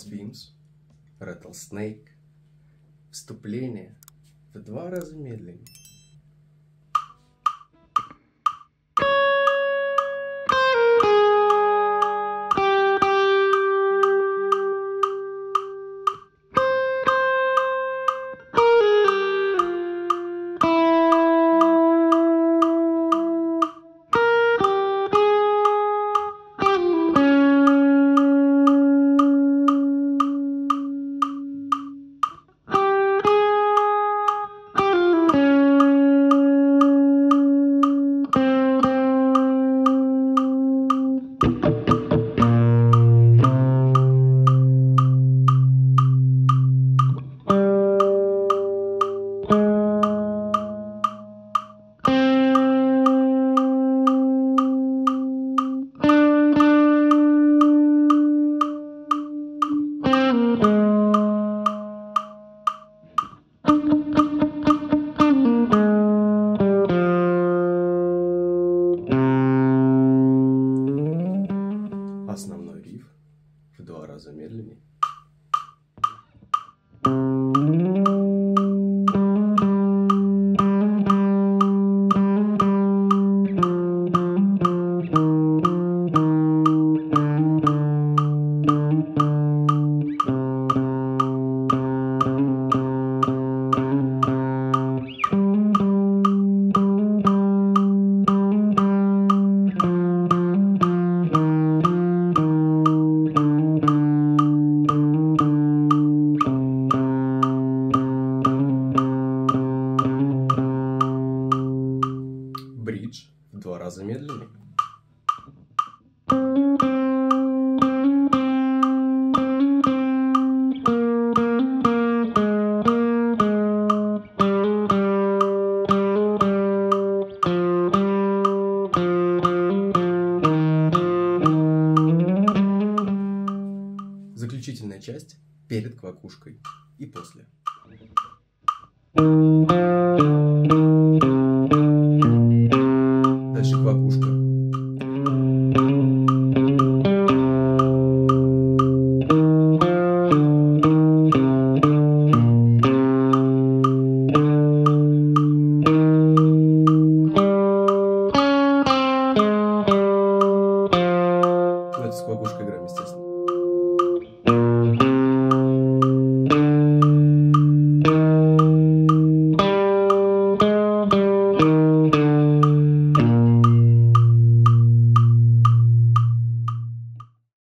Glass Beams, Rattlesnake. Вступление в два раза медленнее. Два раза медленнее. Заключительная часть перед квакушкой и после. Thank you. хлопушка играем, естественно.